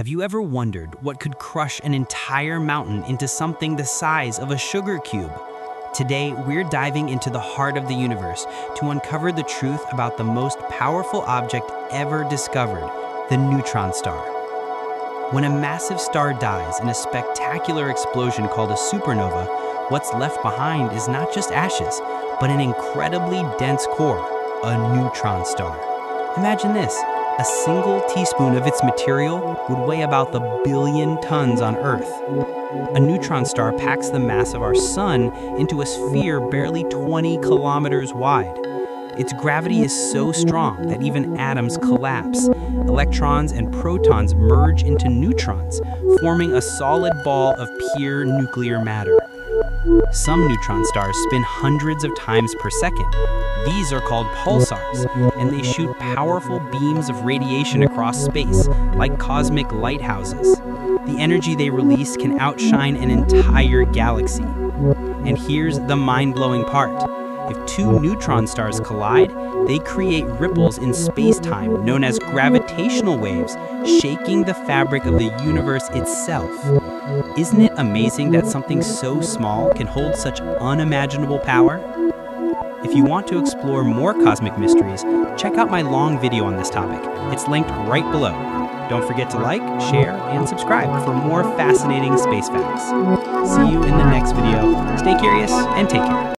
Have you ever wondered what could crush an entire mountain into something the size of a sugar cube? Today, we're diving into the heart of the universe to uncover the truth about the most powerful object ever discovered, the neutron star. When a massive star dies in a spectacular explosion called a supernova, what's left behind is not just ashes, but an incredibly dense core, a neutron star. Imagine this a single teaspoon of its material would weigh about the billion tons on Earth. A neutron star packs the mass of our Sun into a sphere barely 20 kilometers wide. Its gravity is so strong that even atoms collapse. Electrons and protons merge into neutrons, forming a solid ball of pure nuclear matter. Some neutron stars spin hundreds of times per second. These are called pulsars, and they shoot powerful beams of radiation across space, like cosmic lighthouses. The energy they release can outshine an entire galaxy. And here's the mind-blowing part. If two neutron stars collide, they create ripples in space-time known as gravitational waves, shaking the fabric of the universe itself. Isn't it amazing that something so small can hold such unimaginable power? If you want to explore more cosmic mysteries, check out my long video on this topic. It's linked right below. Don't forget to like, share, and subscribe for more fascinating space facts. See you in the next video. Stay curious and take care.